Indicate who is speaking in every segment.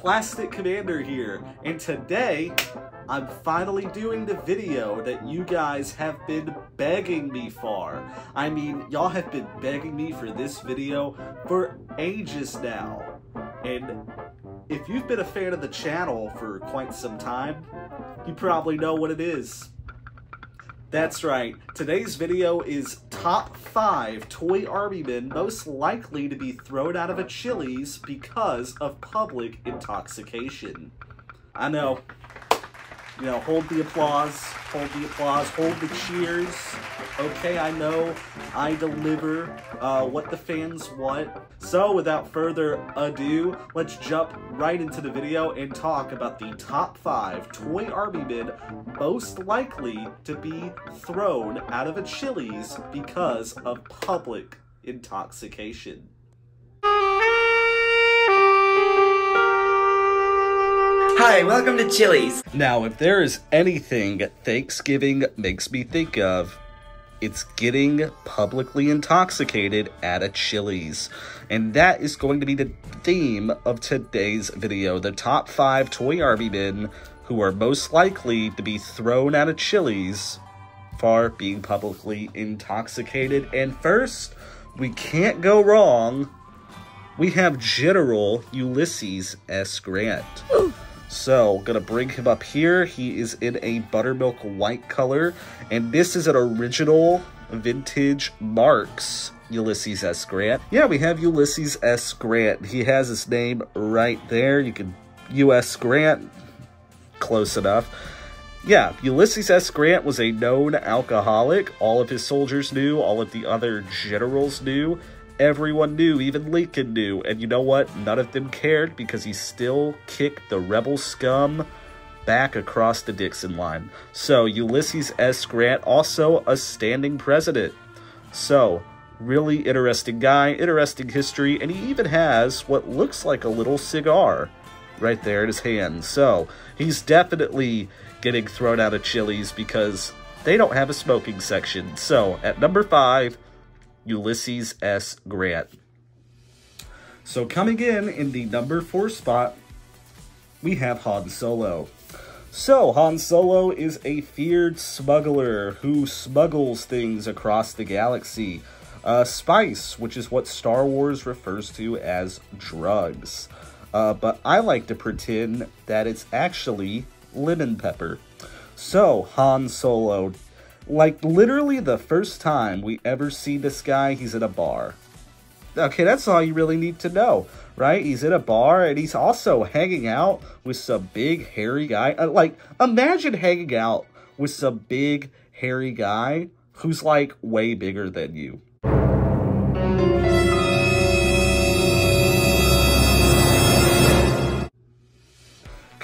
Speaker 1: Plastic Commander here, and today I'm finally doing the video that you guys have been begging me for. I mean, y'all have been begging me for this video for ages now. And if you've been a fan of the channel for quite some time, you probably know what it is. That's right, today's video is top 5 toy army men most likely to be thrown out of a Chili's because of public intoxication. I know, you know, hold the applause, hold the applause, hold the cheers. Okay, I know I deliver uh, what the fans want. So without further ado, let's jump right into the video and talk about the top five toy army men most likely to be thrown out of a Chili's because of public intoxication.
Speaker 2: Hi, welcome to Chili's.
Speaker 1: Now, if there is anything Thanksgiving makes me think of, it's getting publicly intoxicated at a Chili's. And that is going to be the theme of today's video. The top five toy army men who are most likely to be thrown out of Chili's for being publicly intoxicated. And first, we can't go wrong. We have General Ulysses S. Grant. So, gonna bring him up here. He is in a buttermilk white color, and this is an original vintage Marx Ulysses S. Grant. Yeah, we have Ulysses S. Grant. He has his name right there. You can U.S. Grant, close enough. Yeah, Ulysses S. Grant was a known alcoholic. All of his soldiers knew, all of the other generals knew. Everyone knew, even Lincoln knew, and you know what? None of them cared because he still kicked the rebel scum back across the Dixon line. So, Ulysses S. Grant, also a standing president. So, really interesting guy, interesting history, and he even has what looks like a little cigar right there in his hand. So, he's definitely getting thrown out of Chili's because they don't have a smoking section. So, at number five, Ulysses S. Grant. So coming in in the number four spot, we have Han Solo. So, Han Solo is a feared smuggler who smuggles things across the galaxy. Uh, spice, which is what Star Wars refers to as drugs. Uh, but I like to pretend that it's actually lemon pepper. So, Han Solo like, literally the first time we ever see this guy, he's at a bar. Okay, that's all you really need to know, right? He's at a bar and he's also hanging out with some big hairy guy. Uh, like, imagine hanging out with some big hairy guy who's like way bigger than you.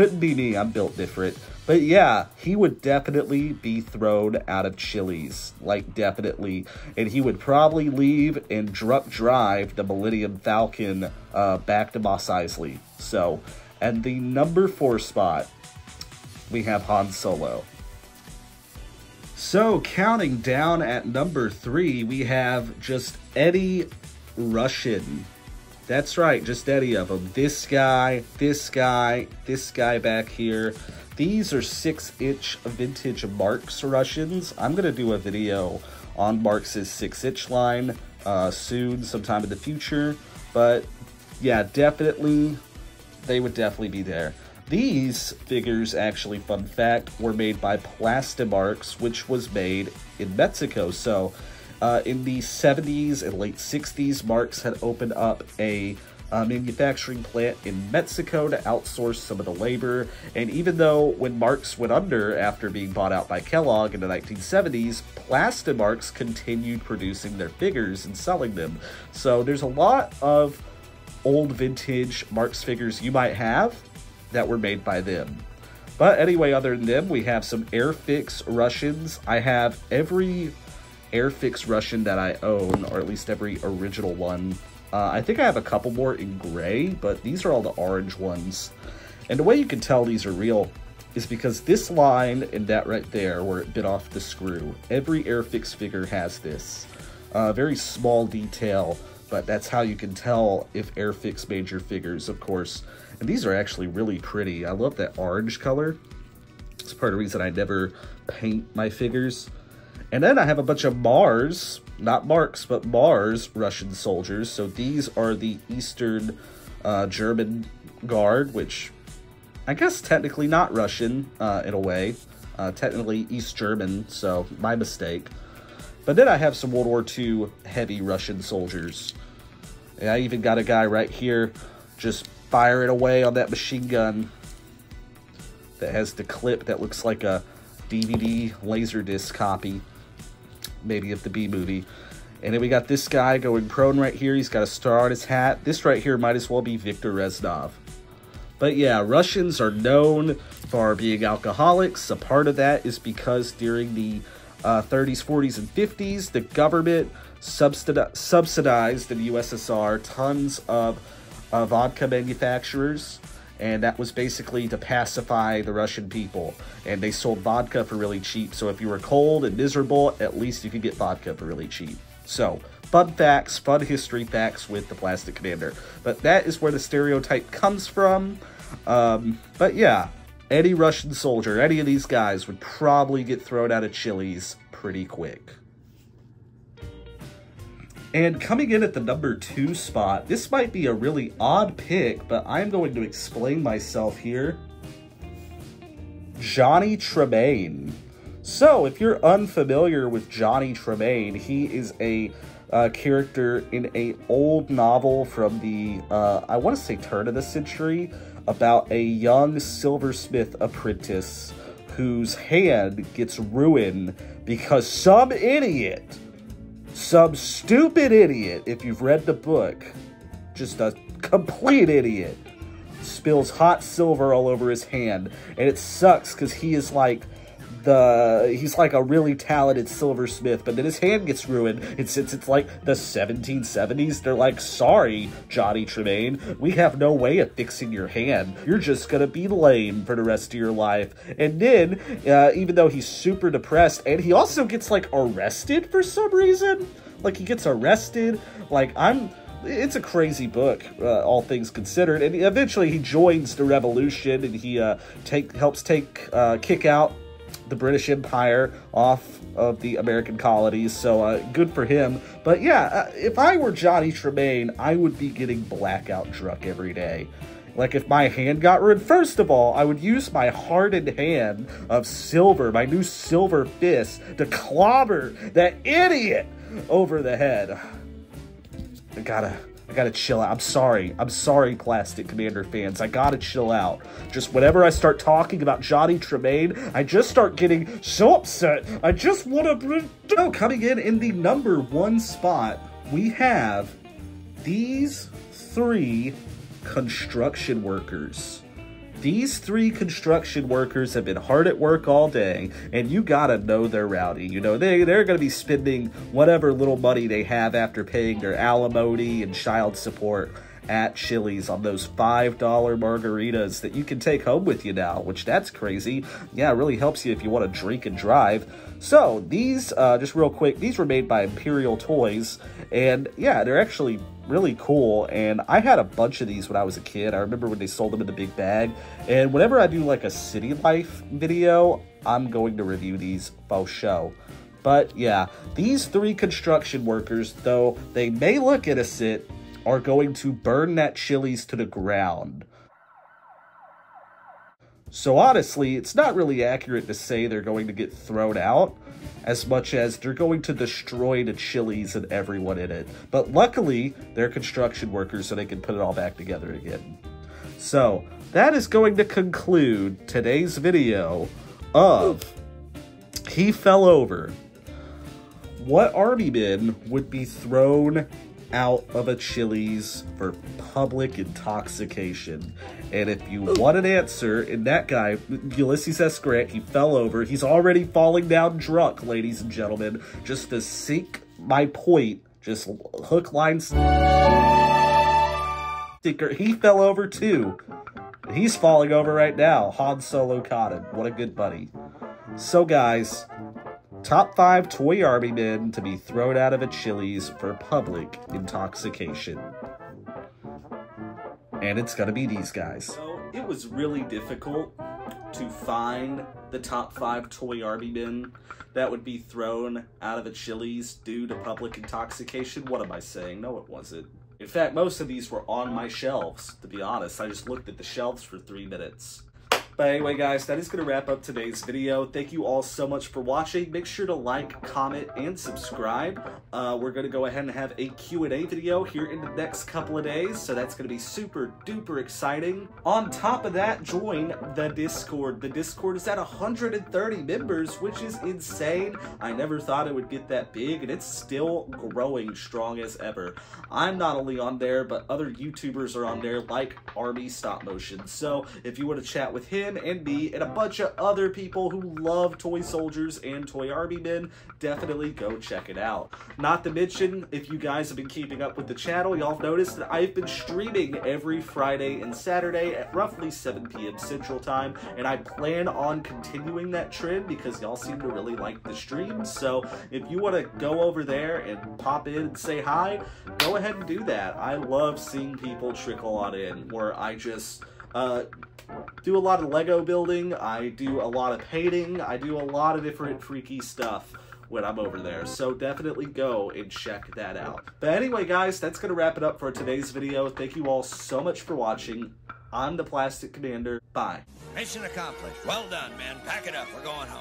Speaker 1: Couldn't be me, I'm built different. But yeah, he would definitely be thrown out of Chili's. Like, definitely. And he would probably leave and drunk drive the Millennium Falcon uh, back to Mos Eisley. So, at the number four spot, we have Han Solo. So, counting down at number three, we have just Eddie Russian. That's right, just any of them. This guy, this guy, this guy back here. These are 6-inch vintage Marx Russians. I'm to do a video on Marx' 6-inch line uh, soon, sometime in the future. But yeah, definitely, they would definitely be there. These figures, actually, fun fact, were made by Plastimarx, which was made in Mexico. So uh, in the 70s and late 60s, Marx had opened up a uh, manufacturing plant in Mexico to outsource some of the labor. And even though when Marx went under after being bought out by Kellogg in the 1970s, Plastimarx continued producing their figures and selling them. So there's a lot of old vintage Marx figures you might have that were made by them. But anyway, other than them, we have some Airfix Russians. I have every Airfix Russian that I own, or at least every original one. Uh, I think I have a couple more in gray, but these are all the orange ones. And the way you can tell these are real is because this line and that right there where it bit off the screw, every Airfix figure has this. Uh, very small detail, but that's how you can tell if Airfix made your figures, of course. And these are actually really pretty. I love that orange color. It's part of the reason I never paint my figures. And then I have a bunch of Mars, not Marx, but Mars Russian soldiers. So these are the Eastern uh, German Guard, which I guess technically not Russian uh, in a way. Uh, technically East German, so my mistake. But then I have some World War II heavy Russian soldiers. And I even got a guy right here just firing away on that machine gun that has the clip that looks like a DVD Laserdisc copy, maybe of the B movie. And then we got this guy going prone right here. He's got a star on his hat. This right here might as well be Viktor Reznov. But yeah, Russians are known for being alcoholics. A part of that is because during the uh, 30s, 40s, and 50s, the government subsidi subsidized in the USSR tons of vodka manufacturers, and that was basically to pacify the Russian people. And they sold vodka for really cheap, so if you were cold and miserable, at least you could get vodka for really cheap. So, fun facts, fun history facts with the Plastic Commander. But that is where the stereotype comes from. Um, but yeah, any Russian soldier, any of these guys would probably get thrown out of Chili's pretty quick. And coming in at the number two spot, this might be a really odd pick, but I'm going to explain myself here. Johnny Tremain. So, if you're unfamiliar with Johnny Tremain, he is a uh, character in a old novel from the, uh, I want to say turn of the century, about a young silversmith apprentice whose hand gets ruined because some idiot some stupid idiot, if you've read the book, just a complete idiot, spills hot silver all over his hand. And it sucks because he is like the he's like a really talented silversmith, but then his hand gets ruined. And since it's like the 1770s, they're like, sorry, Johnny Tremain, we have no way of fixing your hand. You're just gonna be lame for the rest of your life. And then, uh, even though he's super depressed, and he also gets like arrested for some reason. Like he gets arrested. Like I'm it's a crazy book, uh, all things considered. And eventually, he joins the revolution, and he uh, take helps take uh, kick out the British Empire off of the American colonies, so uh, good for him. But yeah, uh, if I were Johnny Tremain, I would be getting blackout drunk every day. Like if my hand got ruined, first of all, I would use my hardened hand of silver, my new silver fist, to clobber that idiot over the head. I gotta I gotta chill out. I'm sorry. I'm sorry, Plastic Commander fans. I gotta chill out. Just whenever I start talking about Johnny Tremain, I just start getting so upset. I just wanna... Oh, coming in in the number one spot, we have these three construction workers. These three construction workers have been hard at work all day, and you gotta know they're rowdy. You know, they, they're gonna be spending whatever little money they have after paying their alimony and child support at Chili's on those $5 margaritas that you can take home with you now, which that's crazy. Yeah, it really helps you if you want to drink and drive. So, these, uh, just real quick, these were made by Imperial Toys, and yeah, they're actually really cool. And I had a bunch of these when I was a kid. I remember when they sold them in the big bag. And whenever I do like a city life video, I'm going to review these for show. But yeah, these three construction workers, though they may look innocent, are going to burn that Chili's to the ground. So honestly, it's not really accurate to say they're going to get thrown out as much as they're going to destroy the Chili's and everyone in it. But luckily, they're construction workers so they can put it all back together again. So, that is going to conclude today's video of He Fell Over. What army men would be thrown out of a Chili's for public intoxication. And if you want an answer, and that guy, Ulysses S. Grant, he fell over. He's already falling down drunk, ladies and gentlemen. Just to sink my point, just hook, line, sticker. He fell over too. He's falling over right now. Han Solo him. What a good buddy. So guys, Top 5 toy army men to be thrown out of a Chili's for public intoxication.
Speaker 3: And it's gonna be these guys.
Speaker 1: It was really difficult to find the top five toy army men that would be thrown out of a Chili's due to public intoxication. What am I saying? No, it wasn't. In fact, most of these were on my shelves, to be honest. I just looked at the shelves for three minutes. But anyway, guys, that is going to wrap up today's video. Thank you all so much for watching. Make sure to like, comment, and subscribe. Uh, we're going to go ahead and have a Q&A video here in the next couple of days, so that's going to be super duper exciting. On top of that, join the Discord. The Discord is at 130 members, which is insane. I never thought it would get that big, and it's still growing strong as ever. I'm not only on there, but other YouTubers are on there, like Army Stop Motion. So if you want to chat with and me and a bunch of other people who love toy soldiers and toy army men, definitely go check it out. Not to mention, if you guys have been keeping up with the channel, y'all have noticed that I've been streaming every Friday and Saturday at roughly 7 p.m. Central Time, and I plan on continuing that trend because y'all seem to really like the streams. So if you want to go over there and pop in and say hi, go ahead and do that. I love seeing people trickle on in where I just uh, do a lot of Lego building, I do a lot of painting, I do a lot of different freaky stuff when I'm over there. So definitely go and check that out. But anyway, guys, that's going to wrap it up for today's video. Thank you all so much for watching. I'm the Plastic Commander. Bye.
Speaker 4: Mission accomplished. Well done, man. Pack it up. We're going home.